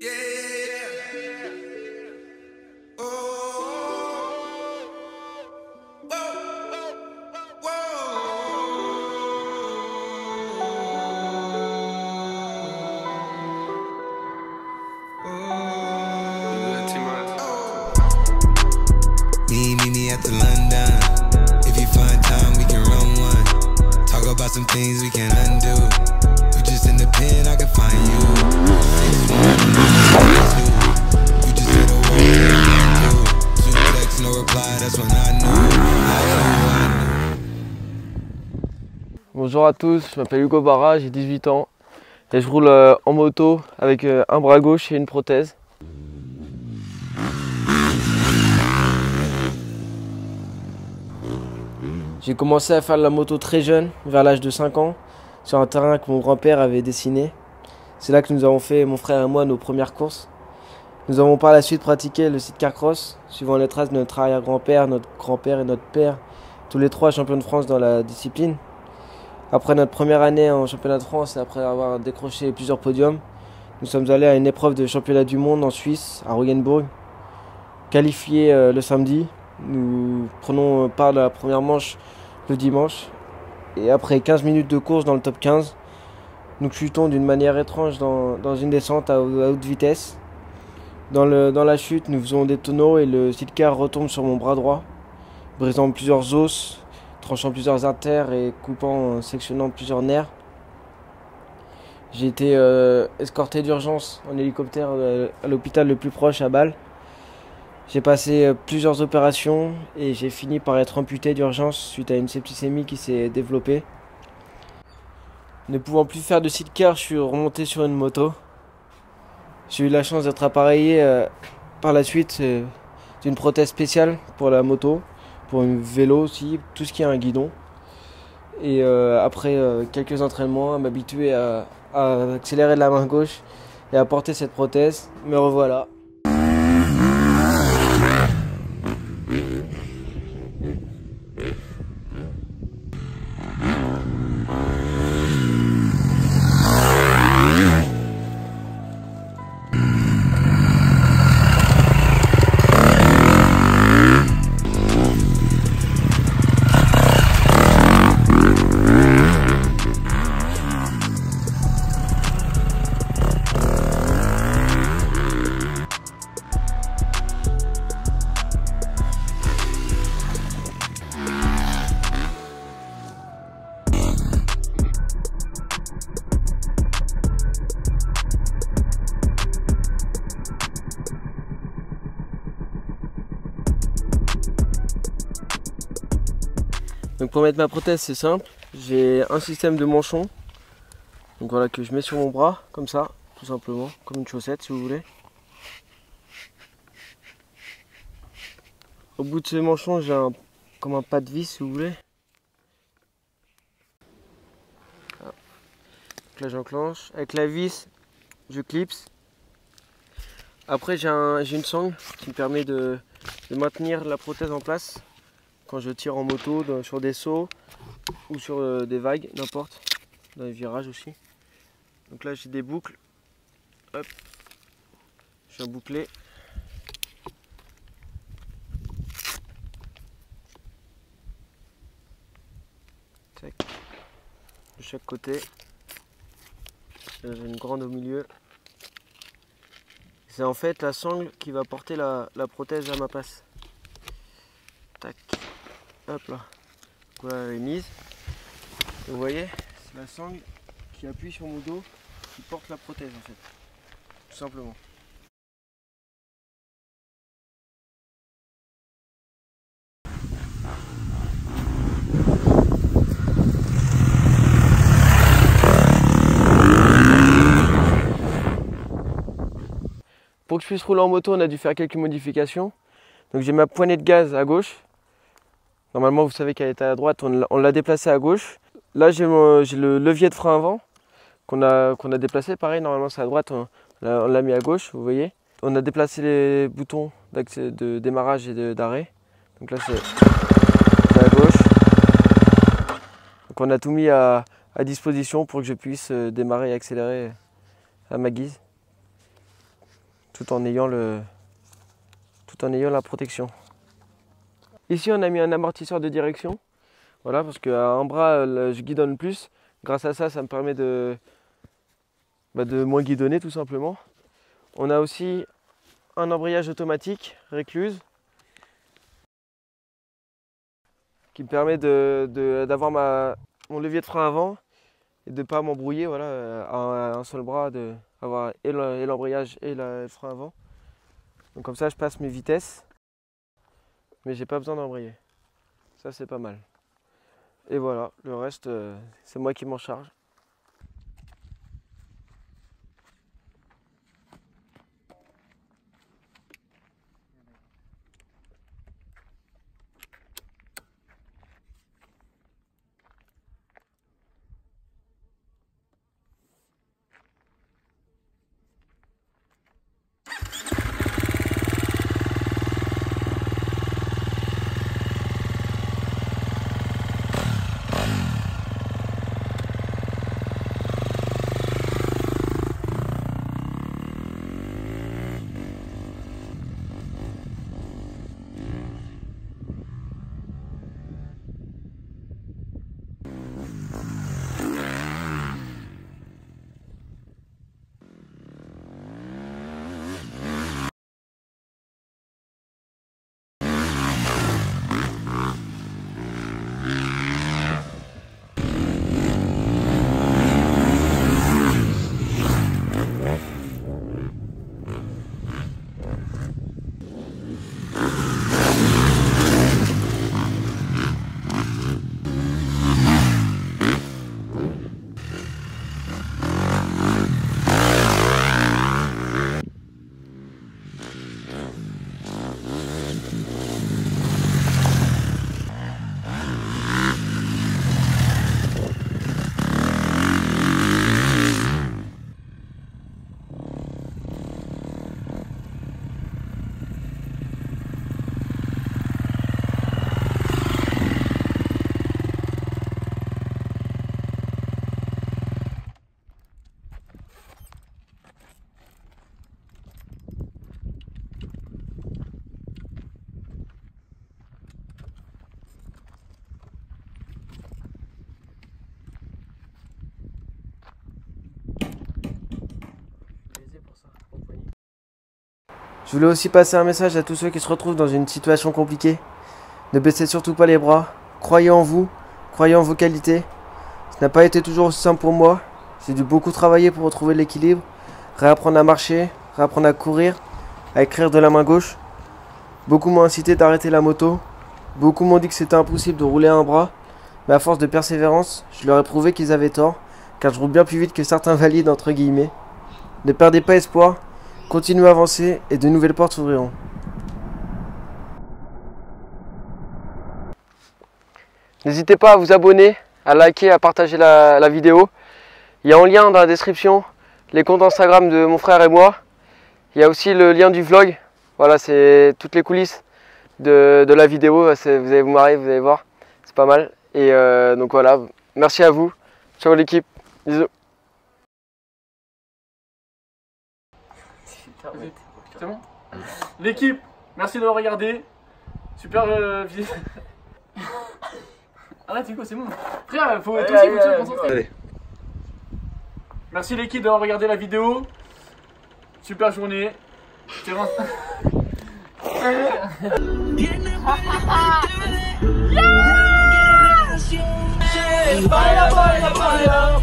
Yeah, yeah, yeah. Oh, oh. oh. whoa, Me, meet me at the London. If you find time, we can run one. Talk about some things we can Bonjour à tous, je m'appelle Hugo Barra, j'ai 18 ans et je roule euh, en moto avec euh, un bras gauche et une prothèse. J'ai commencé à faire de la moto très jeune, vers l'âge de 5 ans, sur un terrain que mon grand-père avait dessiné. C'est là que nous avons fait, mon frère et moi, nos premières courses. Nous avons par la suite pratiqué le site carcross, suivant les traces de notre arrière-grand-père, notre grand-père et notre père, tous les trois champions de France dans la discipline. Après notre première année en championnat de France et après avoir décroché plusieurs podiums, nous sommes allés à une épreuve de championnat du monde en Suisse, à Rogenbourg. Qualifiés euh, le samedi, nous prenons part de la première manche le dimanche. Et après 15 minutes de course dans le top 15, nous chutons d'une manière étrange dans, une descente à, haute vitesse. Dans, dans la chute, nous faisons des tonneaux et le sidecar retombe sur mon bras droit, brisant plusieurs os, tranchant plusieurs artères et coupant, sectionnant plusieurs nerfs. J'ai été euh, escorté d'urgence en hélicoptère euh, à l'hôpital le plus proche à Bâle. J'ai passé euh, plusieurs opérations et j'ai fini par être amputé d'urgence suite à une septicémie qui s'est développée. Ne pouvant plus faire de sidecar, je suis remonté sur une moto. J'ai eu la chance d'être appareillé euh, par la suite euh, d'une prothèse spéciale pour la moto, pour un vélo aussi, tout ce qui est un guidon. Et euh, après euh, quelques entraînements, m'habituer à accélérer de la main gauche et à porter cette prothèse, me revoilà. Pour mettre ma prothèse c'est simple, j'ai un système de manchon. Donc voilà que je mets sur mon bras, comme ça, tout simplement, comme une chaussette si vous voulez. Au bout de ce manchon j'ai un comme un pas de vis si vous voulez. Donc là j'enclenche. Avec la vis, je clipse. Après j'ai un, une sangle qui me permet de, de maintenir la prothèse en place quand je tire en moto sur des sauts ou sur euh, des vagues, n'importe, dans les virages aussi. Donc là j'ai des boucles, hop, je suis bouclé. Tac. De chaque côté. J'ai une grande au milieu. C'est en fait la sangle qui va porter la, la prothèse à ma place. Tac. Hop là. Elle est mise. Vous voyez, c'est la sangle qui appuie sur mon dos, qui porte la prothèse en fait. Tout simplement. Pour que je puisse rouler en moto, on a dû faire quelques modifications. Donc j'ai ma poignée de gaz à gauche. Normalement, vous savez qu'elle était à droite, on l'a- déplacée à gauche. Là, j'ai le levier de frein avant qu'on a, a déplacé. Pareil, normalement, c'est à droite, on l'a mis à gauche, vous voyez. On a déplacé les boutons de démarrage et d'arrêt. Donc là, c'est à gauche. Donc on a tout mis à, à disposition pour que je puisse euh, démarrer et accélérer à ma guise. tout en ayant le tout en ayant la protection. Ici on a mis un amortisseur de direction. Voilà parce qu'à un bras le- je guidonne plus. Grâce à ça ça me permet de, bah, de moins guidonner tout simplement. On a aussi un embrayage automatique récluse qui me permet de- de- d'avoir ma mon levier de frein avant et de ne pas m'embrouiller voilà, euh, à un seul bras, de avoir et le- et l'embrayage et le frein avant. Donc comme ça je passe mes vitesses, mais j'ai pas besoin d'embrayer. Ça c'est pas mal. Et voilà, le reste euh, c'est moi qui m'en charge. Je voulais aussi passer un message à tous ceux qui se retrouvent dans une situation compliquée. Ne baissez surtout pas les bras. Croyez en vous, croyez en vos qualités. Ce n'a pas été toujours aussi simple pour moi. J'ai dû beaucoup travailler pour retrouver l'équilibre, réapprendre à marcher, réapprendre à courir, à écrire de la main gauche. Beaucoup m'ont incité d'arrêter la moto. Beaucoup m'ont dit que c'était impossible de rouler un bras. Mais à force de persévérance, je leur ai prouvé qu'ils avaient tort, car je roule bien plus vite que certains valides entre guillemets. Ne perdez pas espoir, continuez à avancer et de nouvelles portes s'ouvriront. N'hésitez pas à vous abonner, à liker, à partager la, vidéo. Il y a en lien dans la description les comptes Instagram de mon frère et moi. Il y a aussi le lien du vlog. Voilà, c'est toutes les coulisses de, la vidéo. Vous allez vous marrer, vous allez voir. C'est pas mal. Et euh, donc voilà, merci à vous. Ciao l'équipe. Bisous. C'est bon L'équipe, merci d'avoir regardé. Super euh, vidéo. Arrête, Nico, c'est bon. Frère, faut, toi aussi, faut te concentrer. Allez. Merci l'équipe d'avoir regardé la vidéo. Super journée. Baila, baila.